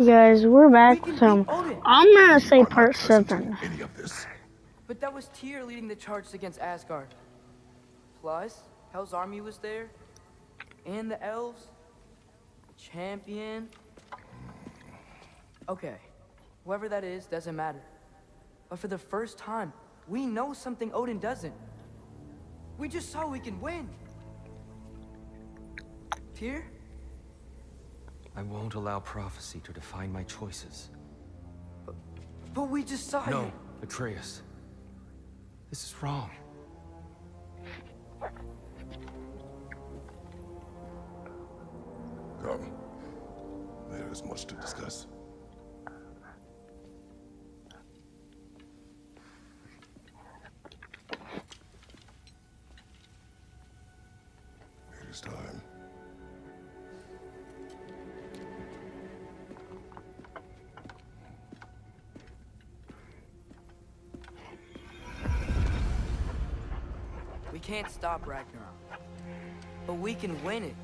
You guys, we're back with him. I'm gonna say part seven. Any of this. But that was Tyr leading the charge against Asgard. Plus, Hell's army was there. And the elves. The champion. Okay. Whoever that is doesn't matter. But for the first time, we know something Odin doesn't. We just saw we can win. Tyr? I won't allow prophecy to define my choices. But we just saw No. Atreus. This is wrong. Come. There is much to discuss. We can't stop Ragnarok. But we can win it.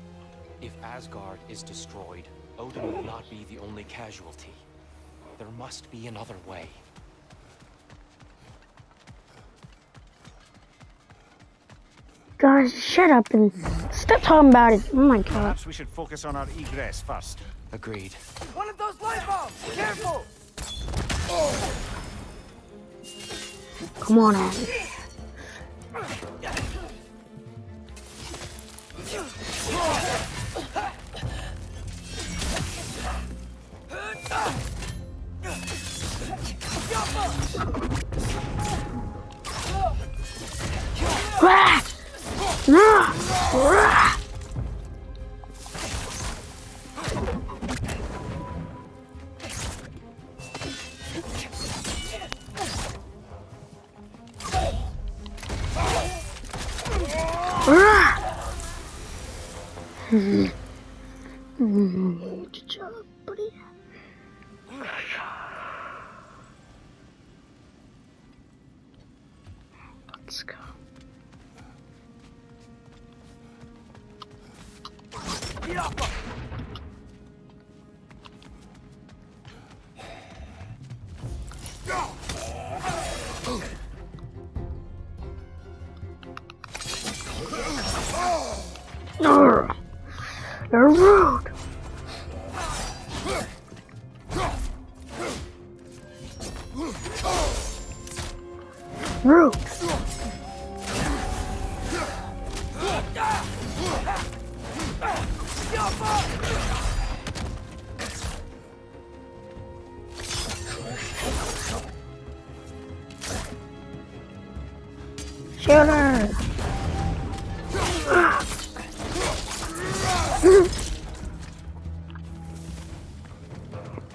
If Asgard is destroyed, Odin will not be the only casualty. There must be another way. Guys, shut up and stop talking about it. Oh my god. Perhaps we should focus on our egress first. Agreed. One of those light bulbs! Careful! Come on, Abby. Rah!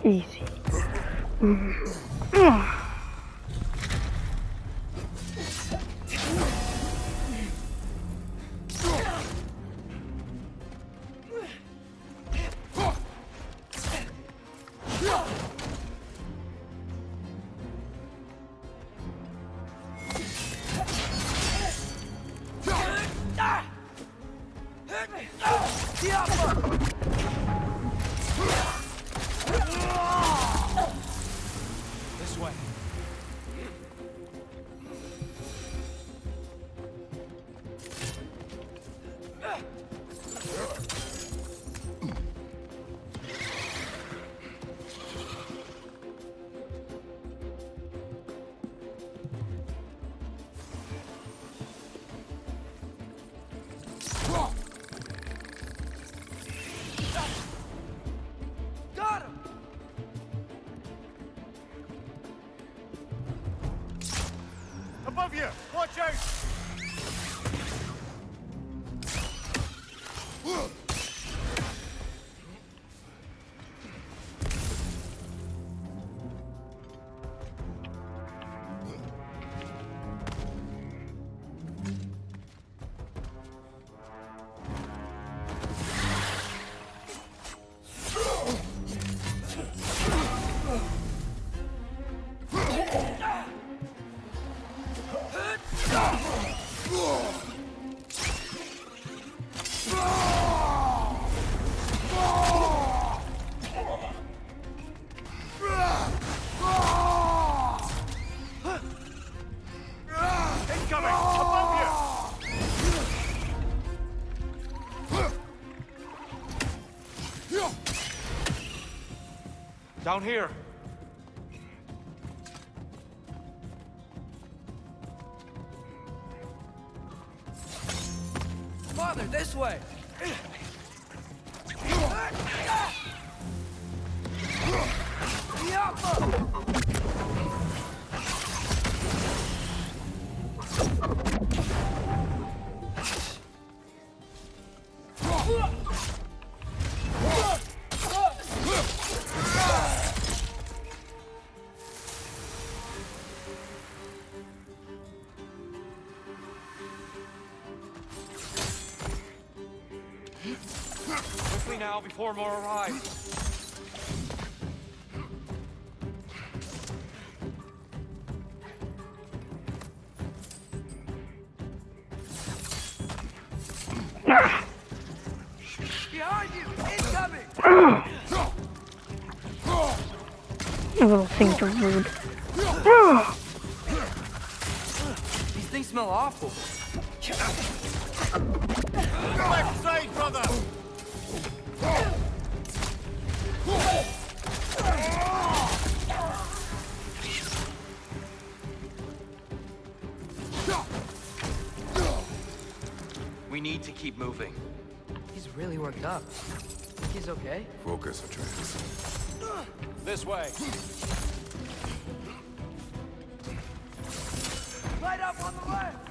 Easy. Mm. Above you! Watch out! Down here. Father, this way! Before more arrive. Behind you! Incoming! You little things are rude. These things smell awful. Left side, brother! Need to keep moving. He's really worked up. Think he's okay? Focus, Atreus. This way. Light up on the left!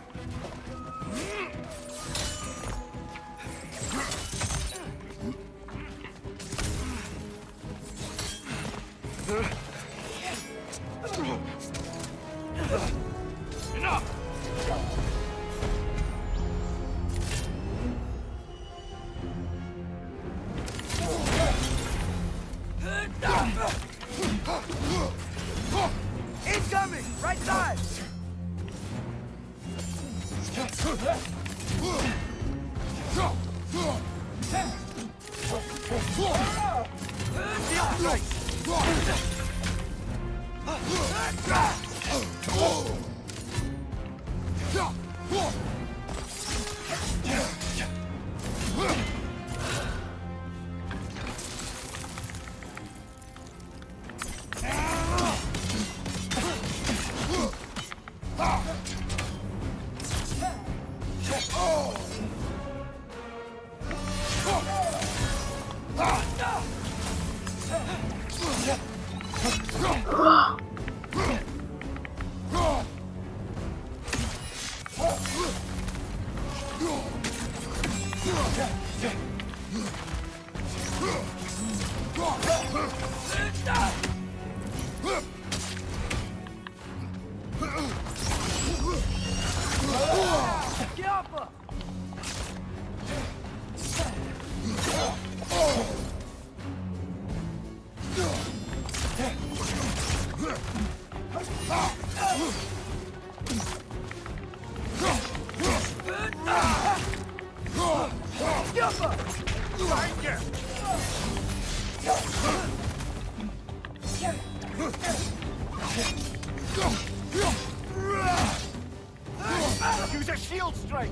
Use a shield strike!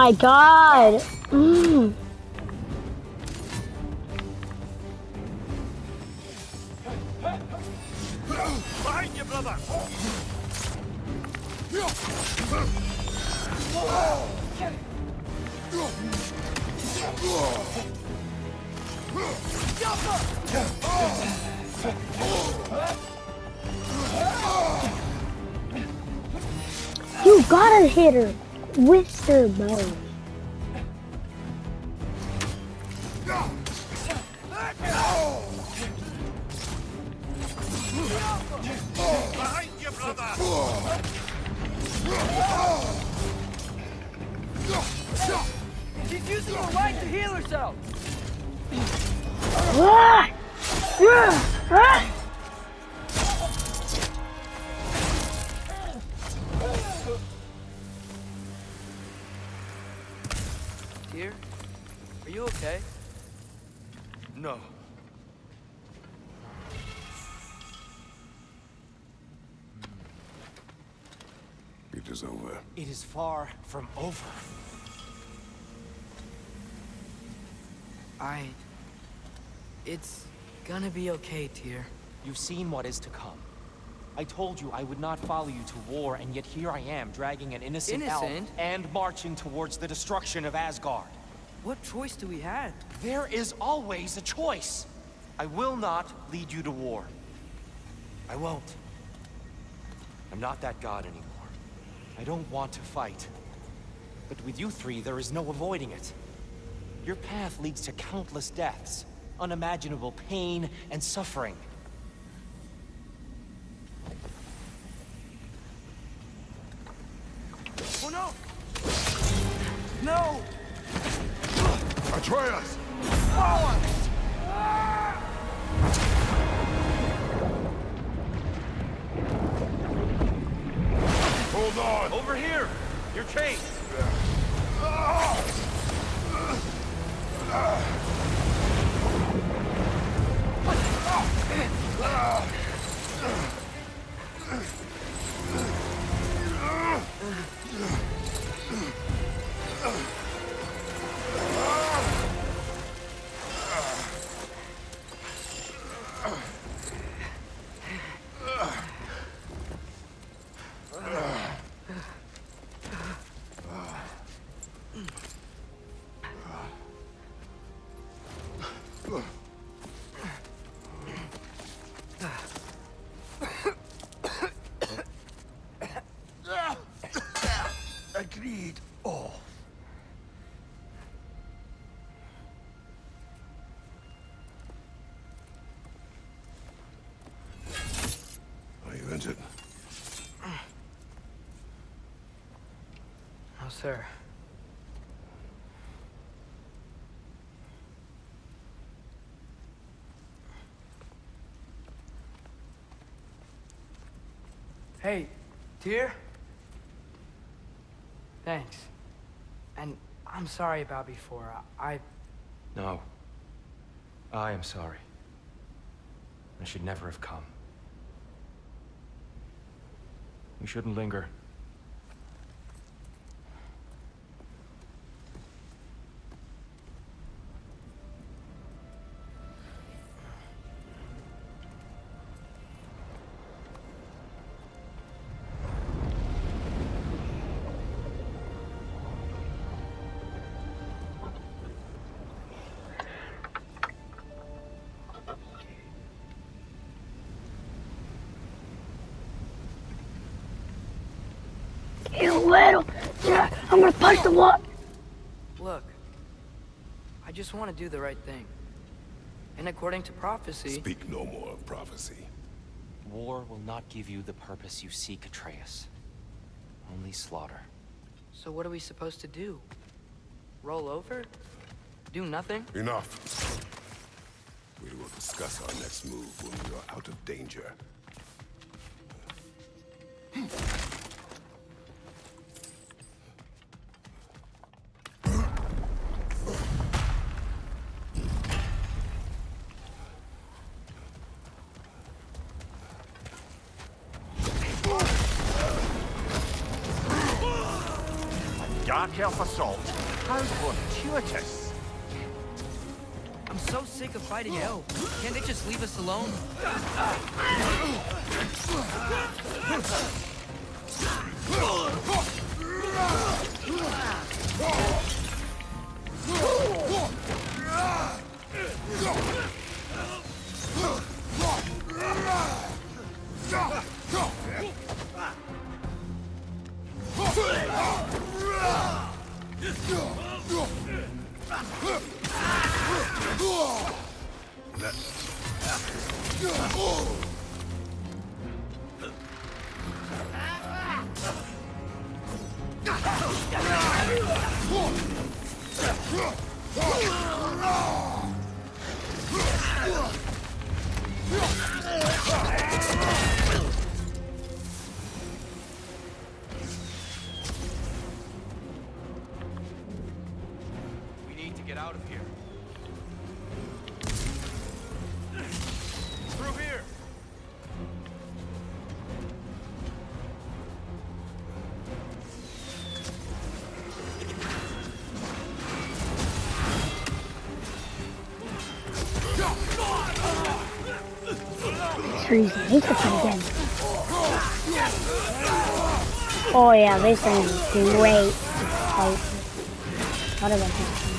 My god. Mm. Behind you, brother! You gotta hit her Behind you, brother! She's using the light to heal herself! Ah! Ah! Ah! Far from over. I... It's gonna be okay, Tyr. You've seen what is to come. I told you I would not follow you to war, and yet here I am, dragging an innocent, elf and marching towards the destruction of Asgard. What choice do we have? There is always a choice. I will not lead you to war. I won't. I'm not that god anymore. I don't want to fight. But with you three, there is no avoiding it. Your path leads to countless deaths, unimaginable pain and suffering. Sir. Hey, Tyr? Thanks. And I'm sorry about before. I... No. I am sorry. I should never have come. We shouldn't linger. Little. Yeah, I'm gonna punch the wall. Look, I just want to do the right thing. And according to prophecy, Speak no more of prophecy. War will not give you the purpose you seek, Atreus. Only slaughter. so what are we supposed to do? Roll over? Do nothing? Enough. We will discuss our next move when we are out of danger. Dark Elf Assault. How fortuitous. I'm so sick of fighting elves. Can't they just leave us alone? Need to get out of here. Through here. Again. Oh yeah, this thing is great. What about this?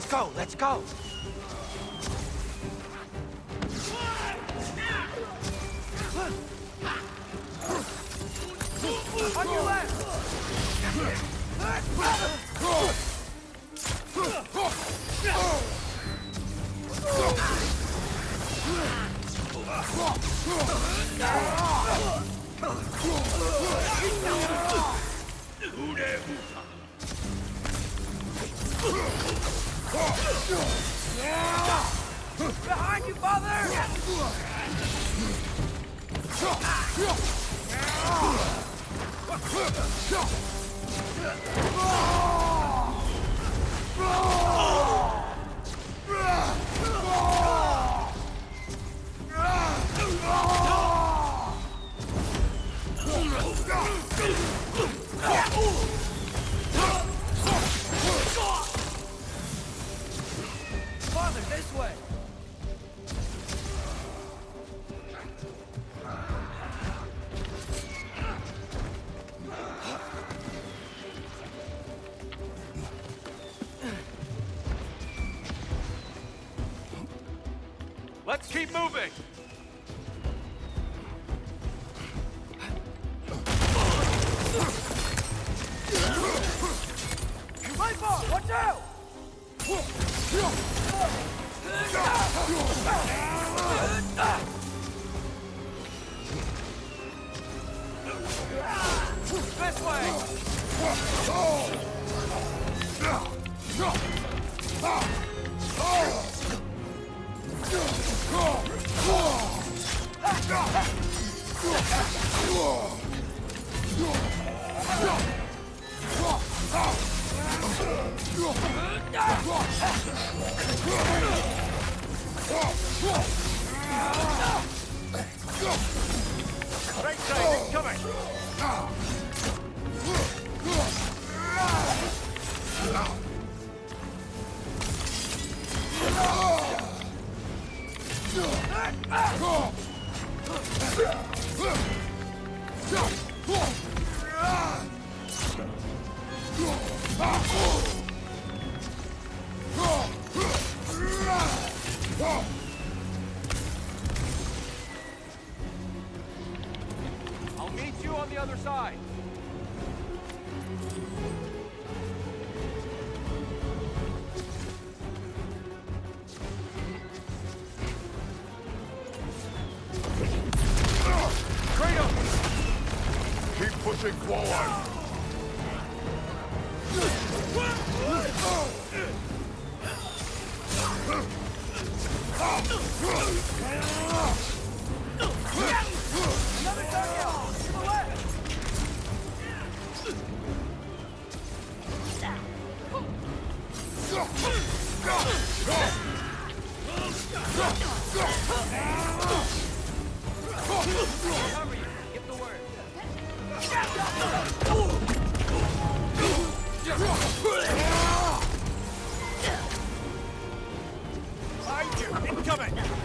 Let's go, let's go! On your left! Behind you, father! Keep moving. Incoming!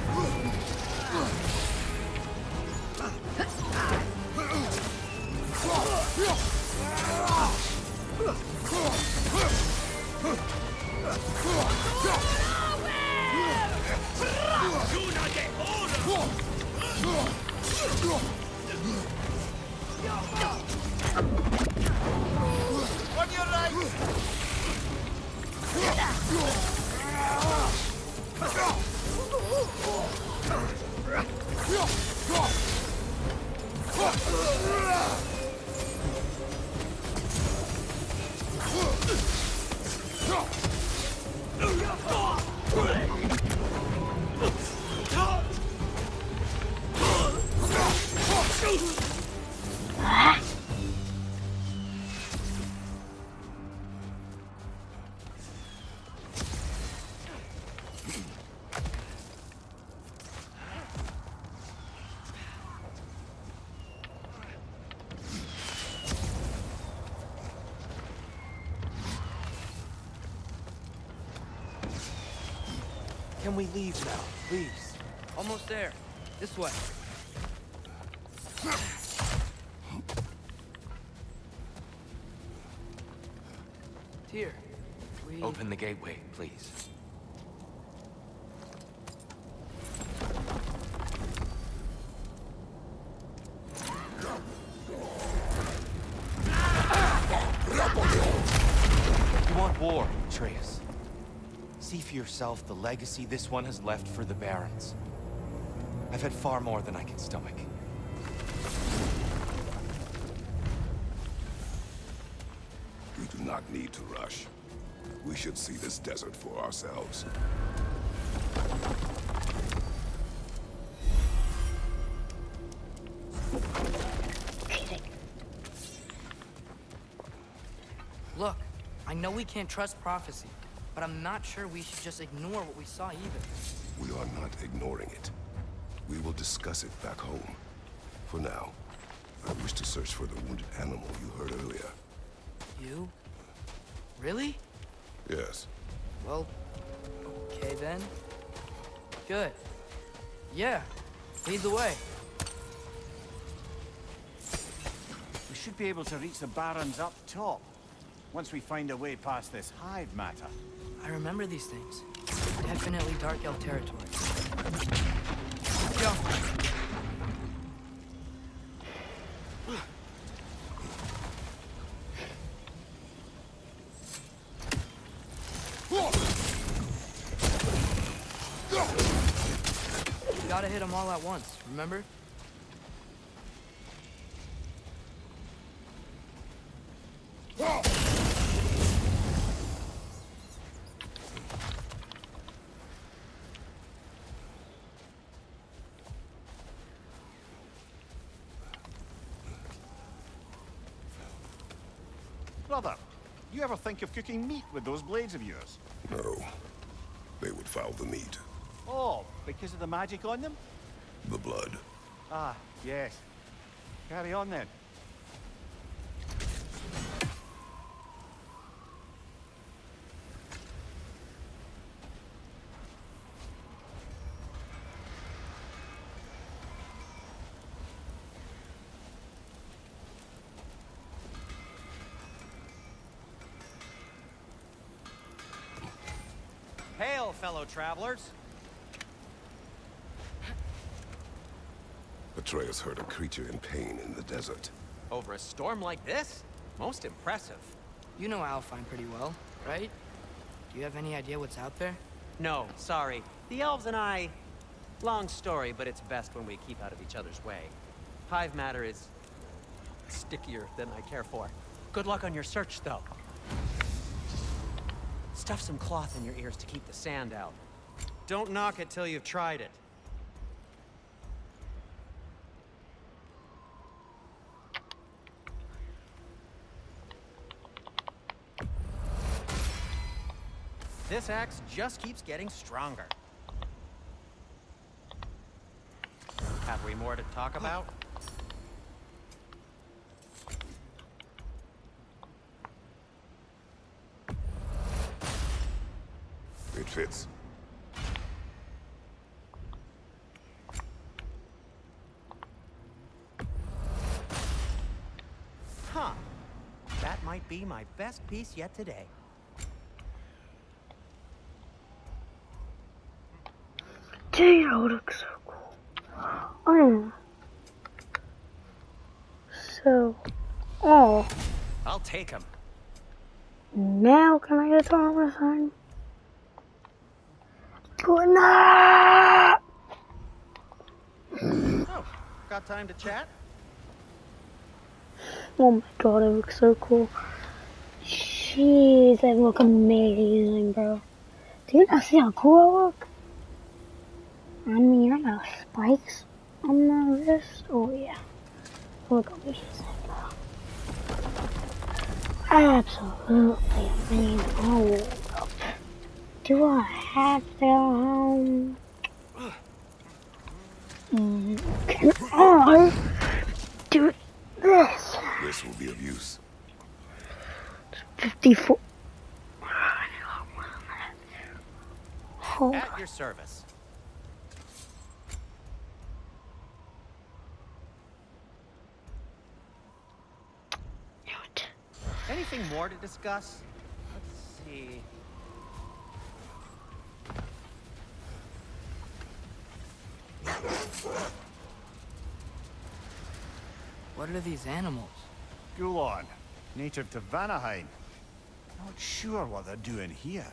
Can we leave now, please? Almost there. This way. Tyr, we... Open the gateway, please. Yourself the legacy this one has left for the Barrens. I've had far more than I can stomach. We do not need to rush. We should see this desert for ourselves. Look, I know we can't trust prophecy, but I'm not sure we should just ignore what we saw either. We are not ignoring it. We will discuss it back home. For now, I wish to search for the wounded animal you heard earlier. You? Really? Yes. Well, okay then. Good. Yeah, lead the way. We should be able to reach the Barrens up top. Once we find a way past this hive matter. I remember these things. Definitely Dark Elf territory. Go. You gotta hit them all at once, remember? Brother, you ever think of cooking meat with those blades of yours? No. They would foul the meat. Oh, because of the magic on them? The blood. Ah, yes. Carry on then. Fellow travelers. Atreus heard a creature in pain in the desert. Over a storm like this? Most impressive. You know Alfheim pretty well, right? Do you have any idea what's out there? No, sorry. The elves and I... Long story, but it's best when we keep out of each other's way. Hive matter is... stickier than I care for. Good luck on your search, though. Stuff some cloth in your ears to keep the sand out. Don't knock it till you've tried it. This axe just keeps getting stronger. Have we more to talk about? It fits. Huh. That might be my best piece yet today. Dude, that looks so cool. Oh. So, oh, I'll take him. now can I get on with him? Night! Oh, got time to chat? Oh my god, it looks so cool. Jeez, they look amazing, bro. Do you not see how cool I look? I mean, I got spikes on my wrist. Oh, yeah. Look amazing, bro. Absolutely amazing. Oh, do I have to go home? Mm, Can I do this? This will be of use. 54. Oh, At your service. shoot. Anything more to discuss? Let's see. What are these animals? Gulon, native to Vanaheim. Not sure what they're doing here.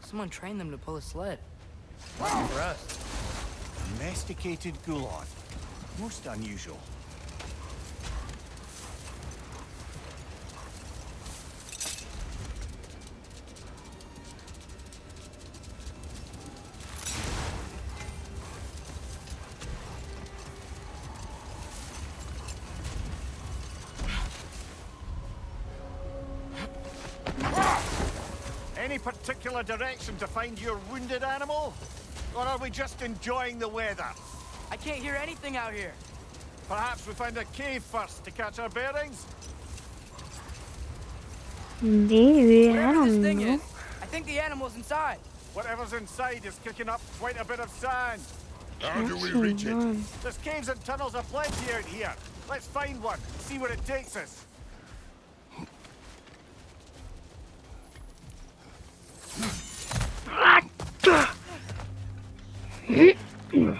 Someone trained them to pull a sled. Lucky for us. Domesticated Gulon. Most unusual. Any particular direction to find your wounded animal? Or are we just enjoying the weather? I can't hear anything out here. Perhaps we find a cave first to catch our bearings? Maybe, I Whatever this don't thing know. is, I think the animal's inside. Whatever's inside is kicking up quite a bit of sand. How do we reach it? There's caves and tunnels aplenty out here. Let's find one, see where it takes us. 嗯。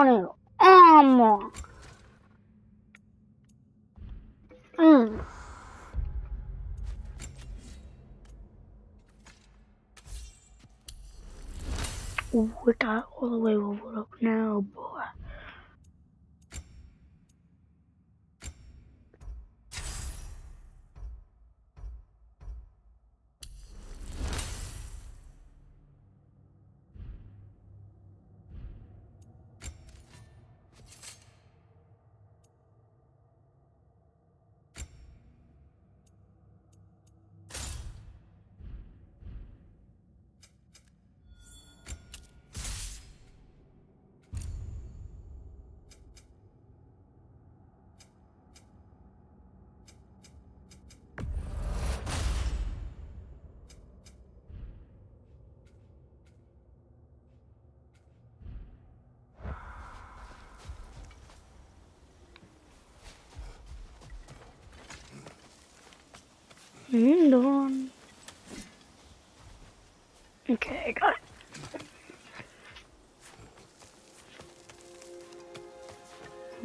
I armor. Mm. We got all the way leveled up now, boy. Mm, Dawn. Okay, got it.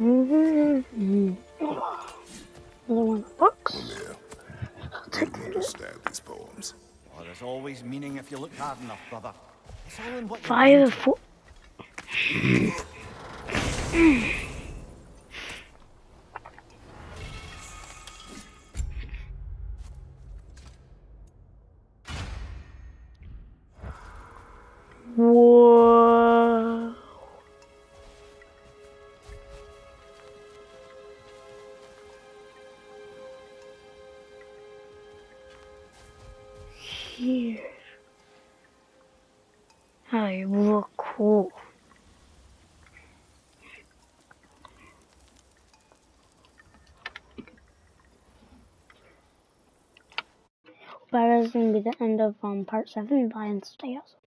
Mm-hmm. Another one of the books. Yeah, I'll take you it. understand these poems. Oh, there's always meaning if you look hard enough, brother. It's all in what you Five, four. is going to be the end of um, part 7. by awesome.